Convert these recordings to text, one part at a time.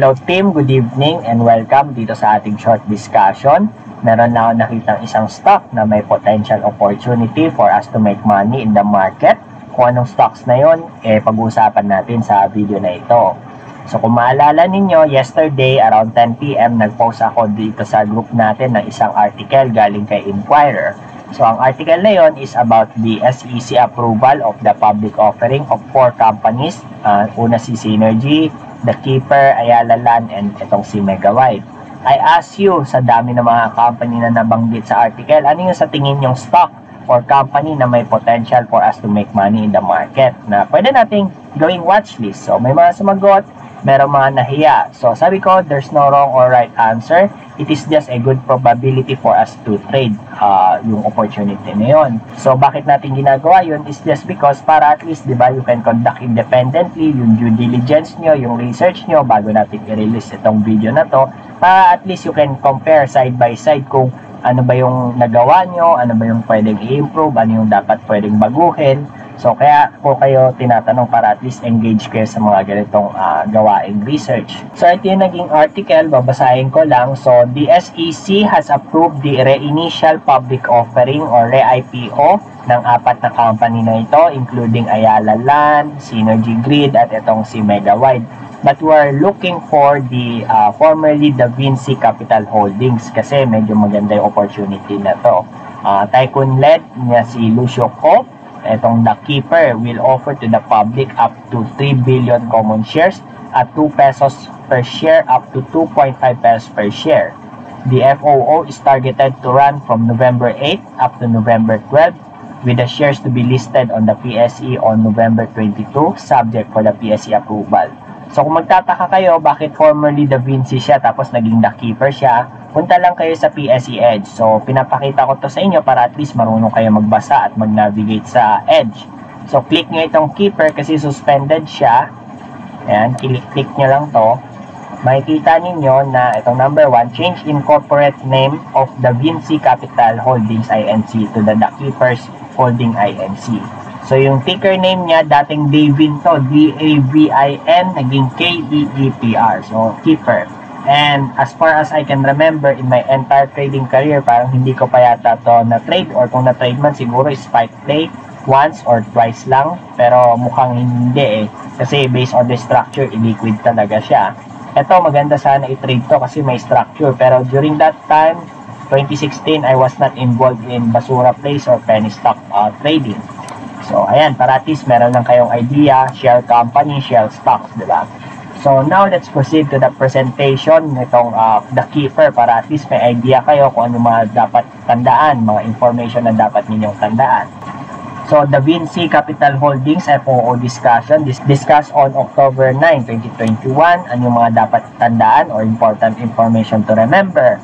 Hello team, good evening and welcome dito sa ating short discussion. Meron na ako nakitang isang stock na may potential opportunity for us to make money in the market. Kung anong stocks na yon, eh pag-uusapan natin sa video na ito. So kung maalala ninyo, yesterday around 10pm nag-post ako dito sa group natin ng isang article galing kay Inquirer. So ang article na yon is about the SEC approval of the public offering of four companies. Uh, una si Synergy, The Keeper, Ayala Land, and itong si Megawide. I ask you sa dami ng mga company na nabanggit sa article, ano yung sa tingin yung stock or company na may potential for us to make money in the market na pwede nating gawing watchlist. So may mga sumagot, meron mga nahiya. So sabi ko, there's no wrong or right answer. It is just a good probability for us to trade uh, yung opportunity na yun. So bakit natin ginagawa yun is just because para at least, di ba, you can conduct independently yung due diligence nyo, yung research nyo bago natin i-release itong video na to. Para at least you can compare side by side kung ano ba yung nagawa nyo, ano ba yung pwedeng i-improve, ano yung dapat pwedeng baguhin. So, kaya po kayo tinatanong para at least engage kayo sa mga ganitong uh, gawaing research. So, ito yung naging article, babasahin ko lang. So, the SEC has approved the re-initial public offering or re-IPO ng apat na company na ito, including Ayala Land, Synergy Grid, at itong si Megawide. But we're looking for the uh, formerly Da Vinci Capital Holdings kasi medyo maganda yung opportunity na to. Uh, Tycoon-led niya si Lucio Cope, Itong The Keeper will offer to the public up to 3 billion common shares at 2 pesos per share up to 2.5 pesos per share. The FOO is targeted to run from November 8 up to November 12 with the shares to be listed on the PSE on November 22 subject for the PSE approval. So kung magtataka kayo bakit formerly Da Vinci siya tapos naging The Keeper siya, punta lang kayo sa PSE Edge. So, pinapakita ko to sa inyo para at least marunong kayo magbasa at mag-navigate sa Edge. So, click nyo itong keeper kasi suspended siya. Ayan, click nyo lang to. Makikita ninyo na itong number 1, change in corporate name of the Vinci Capital Holdings INC to the The Keepers Holding INC. So, yung ticker name niya, dating Davin to, D-A-V-I-N, naging K-E-E-P-R. So, Keeper. And as far as I can remember in my entire trading career, parang hindi ko pa yata to na-trade or kung na-trade man siguro spike play once or twice lang. Pero mukhang hindi eh. Kasi based on the structure, illiquid talaga siya. Ito maganda sana i-trade to kasi may structure. Pero during that time, 2016, I was not involved in basura plays or penny stock uh, trading. So, ayan, para at meron lang kayong idea, share company, share stocks, di ba? So now let's proceed to the presentation nitong uh, The Keeper para at least may idea kayo kung ano mga dapat tandaan, mga information na dapat ninyong tandaan. So the Vinci Capital Holdings FOO discussion this discuss on October 9, 2021 ano yung mga dapat tandaan or important information to remember.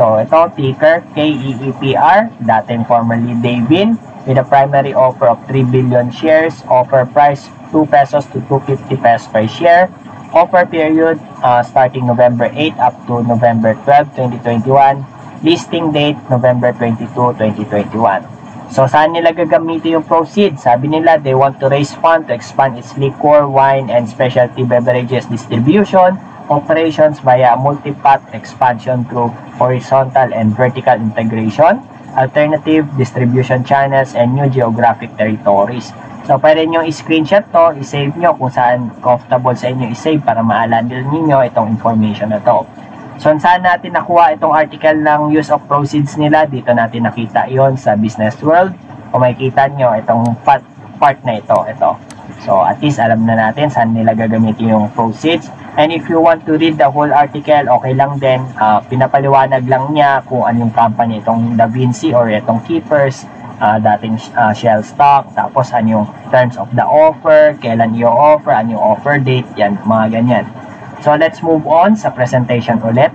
So ito ticker KEEPR, dating formerly Davin with a primary offer of 3 billion shares, offer price 2 pesos to 250 pesos per share offer period uh, starting November 8 up to November 12, 2021. Listing date, November 22, 2021. So, saan nila gagamitin yung proceeds? Sabi nila, they want to raise fund to expand its liquor, wine, and specialty beverages distribution operations via multi-path expansion through horizontal and vertical integration, alternative distribution channels, and new geographic territories. So, pwede nyo i-screenshot to, i-save nyo kung saan comfortable sa inyo i-save para maalala ninyo itong information na to. So, saan natin nakuha itong article ng use of proceeds nila? Dito natin nakita yon sa Business World. Kung makikita nyo, itong part, part na ito, ito. So, at least alam na natin saan nila gagamitin yung proceeds. And if you want to read the whole article, okay lang din. Uh, pinapaliwanag lang niya kung anong company itong Da Vinci or itong Keepers uh, dating uh, shell stock, tapos ano yung terms of the offer, kailan i-offer, ano yung offer date, yan, mga ganyan. So, let's move on sa presentation ulit.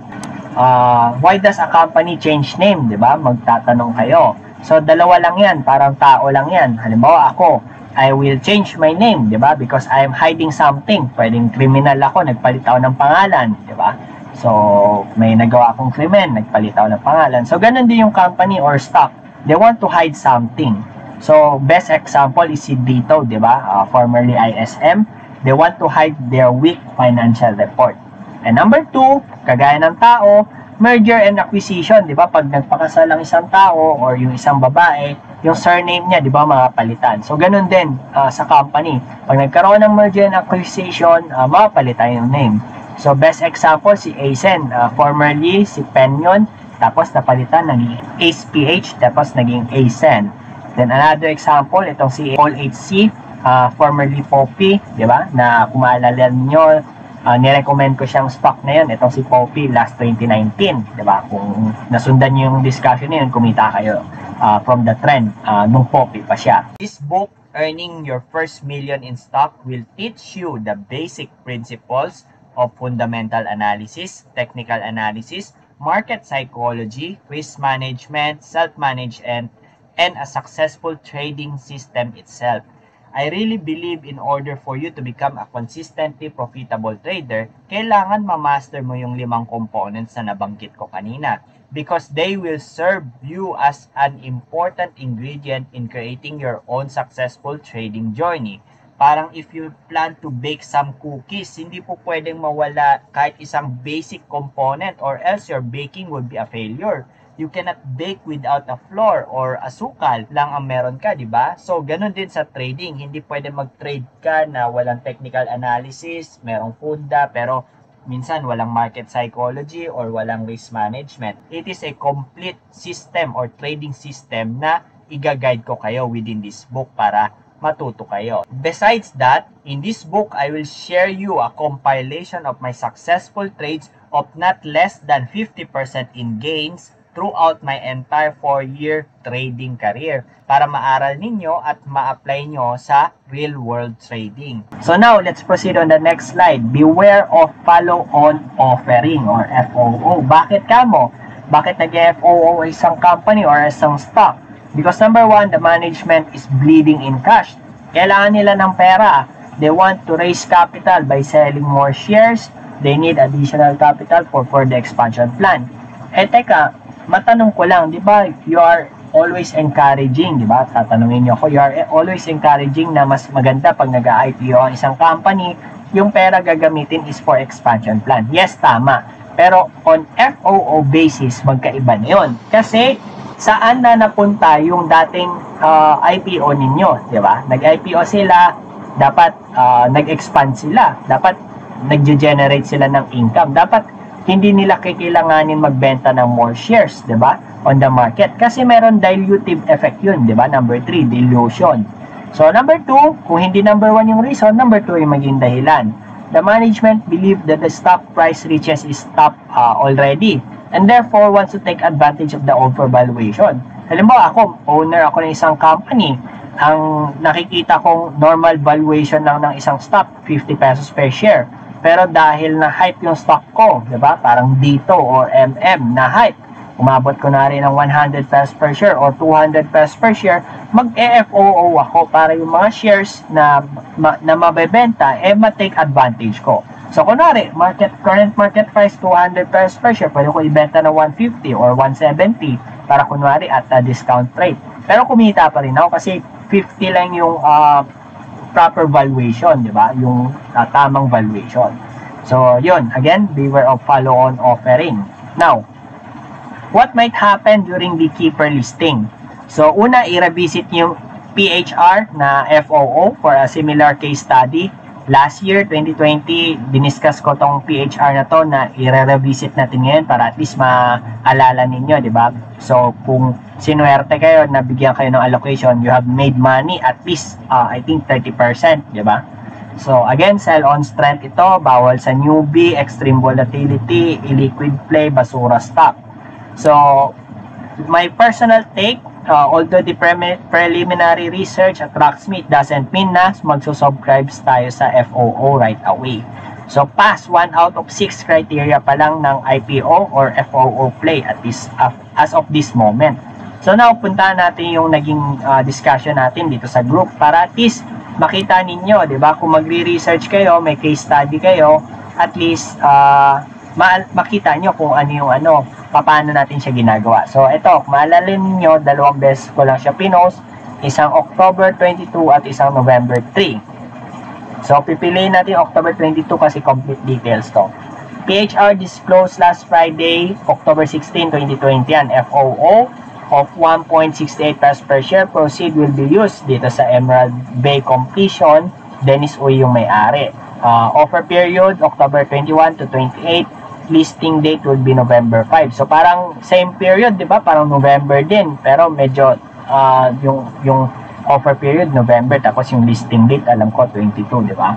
Uh, why does a company change name, di ba? Magtatanong kayo. So, dalawa lang yan, parang tao lang yan. Halimbawa, ako, I will change my name, di ba? Because I am hiding something. Pwedeng criminal ako, nagpalit ako ng pangalan, di ba? So, may nagawa akong krimen, nagpalit ako ng pangalan. So, ganun din yung company or stock they want to hide something. So, best example is si Dito, di ba? Uh, formerly ISM. They want to hide their weak financial report. And number two, kagaya ng tao, merger and acquisition, di ba? Pag nagpakasal ang isang tao or yung isang babae, yung surname niya, di ba, makapalitan. So, ganun din uh, sa company. Pag nagkaroon ng merger and acquisition, uh, makapalitan yung name. So, best example, si Asen. Uh, formerly, si Penyon. Tapos, napalitan, naging ACPH. Tapos, naging Asen. Then, another example, itong si Paul HC. Uh, formerly Poppy, di ba? Na kung maalala ninyo, uh, nirecommend ko siyang stock na yun. Itong si Poppy last 2019. di ba? Kung nasundan niyo yung discussion na yun, kumita kayo uh, from the trend uh, nung Poppy pa siya. This book, Earning Your First Million in Stock, will teach you the basic principles of fundamental analysis, technical analysis, market psychology, risk management, self-management, and a successful trading system itself. I really believe in order for you to become a consistently profitable trader, kailangan ma-master mo yung limang components na nabanggit ko kanina because they will serve you as an important ingredient in creating your own successful trading journey parang if you plan to bake some cookies, hindi po pwedeng mawala kahit isang basic component or else your baking would be a failure. You cannot bake without a flour or asukal lang ang meron ka, di ba? So, ganun din sa trading. Hindi pwede mag-trade ka na walang technical analysis, merong funda, pero minsan walang market psychology or walang risk management. It is a complete system or trading system na iga-guide ko kayo within this book para matuto kayo. Besides that, in this book, I will share you a compilation of my successful trades of not less than 50% in gains throughout my entire 4-year trading career para maaral ninyo at ma-apply nyo sa real-world trading. So now, let's proceed on the next slide. Beware of follow-on offering or FOO. Bakit kamo? Bakit nag-FOO isang company or isang stock? Because number one, the management is bleeding in cash. Kailangan nila ng pera. They want to raise capital by selling more shares. They need additional capital for further expansion plan. Eh teka, matanong ko lang, di ba, you are always encouraging, di ba? Tatanungin niyo ako, you are always encouraging na mas maganda pag nag-IPO ang isang company, yung pera gagamitin is for expansion plan. Yes, tama. Pero on FOO basis, magkaiba na yun. Kasi saan na napunta yung dating uh, ah, IPO ninyo, di ba? Nag-IPO sila, dapat uh, nag-expand sila, dapat nag-generate sila ng income, dapat hindi nila kailanganin magbenta ng more shares, di ba? On the market. Kasi meron dilutive effect yun, di ba? Number 3, dilution. So, number 2, kung hindi number 1 yung reason, number 2 yung maging dahilan. The management believe that the stock price reaches its top uh, already and therefore wants to take advantage of the overvaluation. Halimbawa, ako, owner ako ng isang company, ang nakikita kong normal valuation lang ng isang stock, 50 pesos per share. Pero dahil na hype yung stock ko, 'di ba? Parang dito or MM na hype, umabot ko na rin ng 100 pesos per share or 200 pesos per share, mag-EFOO ako para yung mga shares na, ma, na mabebenta, eh ma-take advantage ko. So, kunwari, market, current market price 200 pesos per share, pwede ko ibenta na 150 or 170 para kunwari at a discount rate. Pero kumita pa rin ako kasi 50 lang yung uh, proper valuation, di ba? Yung uh, tamang valuation. So, yun. Again, beware of follow-on offering. Now, what might happen during the keeper listing? So, una, i-revisit yung PHR na FOO for a similar case study last year, 2020, diniscuss ko tong PHR na to na i-revisit natin ngayon para at least maalala ninyo, di ba? So, kung sinuwerte kayo, nabigyan kayo ng allocation, you have made money at least, uh, I think, 30%, di ba? So, again, sell on strength ito, bawal sa newbie, extreme volatility, illiquid play, basura stock. So, my personal take, uh, although the pre preliminary research attracts me, it doesn't mean na magsusubscribe tayo sa FOO right away. So, pass 1 out of 6 criteria pa lang ng IPO or FOO play at this, uh, as of this moment. So, now, punta natin yung naging uh, discussion natin dito sa group para at least makita ninyo, di ba? Kung magre-research kayo, may case study kayo, at least uh, ma makita nyo kung ano yung ano, paano natin siya ginagawa. So, ito, maalala ninyo, dalawang beses ko lang siya pinost, isang October 22 at isang November 3. So, pipiliin natin October 22 kasi complete details to. PHR disclosed last Friday, October 16, 2020, an FOO of 1.68 pesos per share proceed will be used dito sa Emerald Bay Completion. Dennis Uy yung may-ari. Uh, offer period, October 21 to 28. Listing date will be November 5. So parang same period, di ba? Parang November din. Pero medyo uh, yung, yung offer period, November. Tapos yung listing date, alam ko, 22, di ba?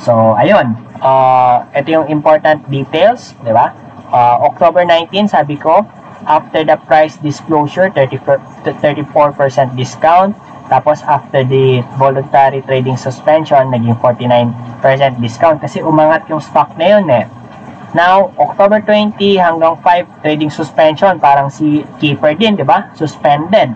So, ayun. Uh, ito yung important details, di ba? Uh, October 19, sabi ko, after the price disclosure, 34% discount. Tapos after the voluntary trading suspension, naging 49% discount kasi umangat yung stock na yun eh. Now, October 20 hanggang 5 trading suspension, parang si keeper din, di ba? Suspended.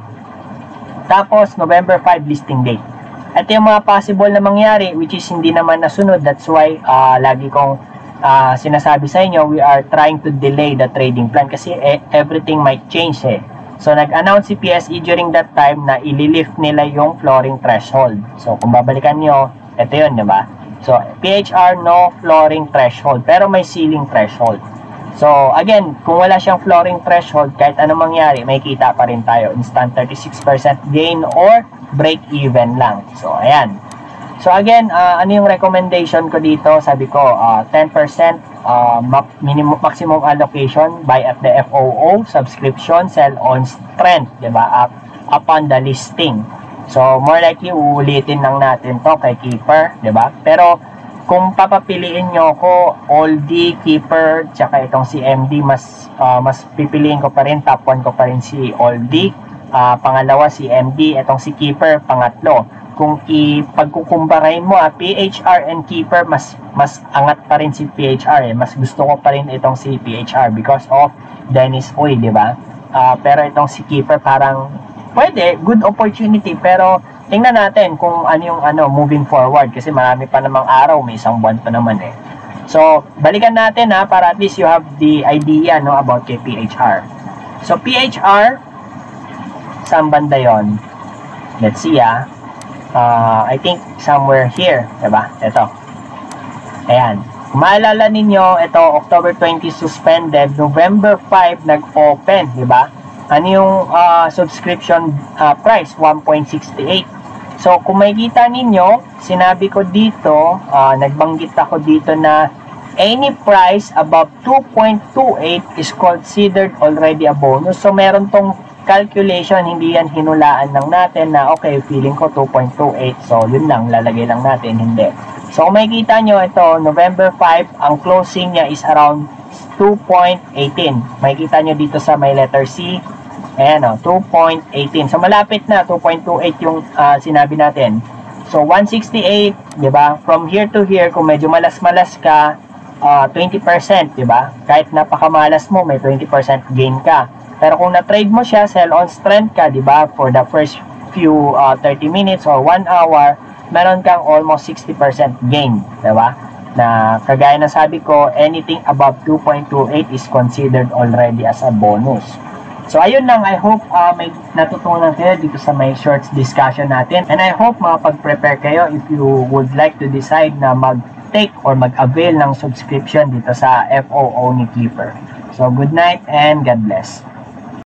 Tapos, November 5 listing date. Ito yung mga possible na mangyari which is hindi naman nasunod. That's why uh, lagi kong uh, sinasabi sa inyo, we are trying to delay the trading plan kasi eh, everything might change eh. So, nag-announce si PSE during that time na ililift nila yung flooring threshold. So, kung babalikan nyo, ito yun, di ba? So, PHR, no flooring threshold. Pero may ceiling threshold. So, again, kung wala siyang flooring threshold, kahit anong mangyari, may kita pa rin tayo. Instant 36% gain or break even lang. So, ayan. So again, uh, ano yung recommendation ko dito? Sabi ko, uh, 10% uh, minimum, maximum allocation buy at the FOO, subscription, sell on strength, di ba? Up, upon the listing. So more likely, uulitin lang natin to kay keeper, ba? Pero kung papapiliin nyo ko oldie, keeper, tsaka itong si MD, mas, uh, mas pipiliin ko pa rin, top 1 ko pa rin si oldie. Uh, pangalawa si MD, itong si keeper, pangatlo kung ipagkukumparahin mo ah, PHR and Keeper mas mas angat pa rin si PHR eh. Mas gusto ko pa rin itong si PHR because of Dennis Uy, di ba? Uh, pero itong si Keeper parang pwede, good opportunity pero tingnan natin kung ano yung ano moving forward kasi marami pa namang araw, may isang buwan pa naman eh. So, balikan natin ha para at least you have the idea no about kay PHR. So, PHR saan banda yon? Let's see ah uh, I think somewhere here, 'di ba? Ito. Ayan. Kung maalala ninyo, ito October 20 suspended, November 5 nag-open, 'di ba? Ano yung uh, subscription uh, price? 1.68. So, kung makikita ninyo, sinabi ko dito, uh, nagbanggit ako dito na any price above 2.28 is considered already a bonus. So, meron tong calculation, hindi yan hinulaan lang natin na okay, feeling ko 2.28. So, yun lang, lalagay lang natin, hindi. So, kung makikita nyo, ito, November 5, ang closing niya is around 2.18. Makikita nyo dito sa may letter C. Ayan o, 2.18. So, malapit na, 2.28 yung uh, sinabi natin. So, 168, di ba? From here to here, kung medyo malas-malas ka, uh, 20%, di ba? Kahit napakamalas mo, may 20% gain ka. Pero kung na-trade mo siya, sell on strength ka, di ba? For the first few uh, 30 minutes or 1 hour, meron kang almost 60% gain, di ba? Na kagaya na sabi ko, anything above 2.28 is considered already as a bonus. So ayun lang, I hope uh, may natutunan kayo dito sa may shorts discussion natin. And I hope makapag-prepare kayo if you would like to decide na mag-take or mag-avail ng subscription dito sa FOO ni Keeper. So good night and God bless.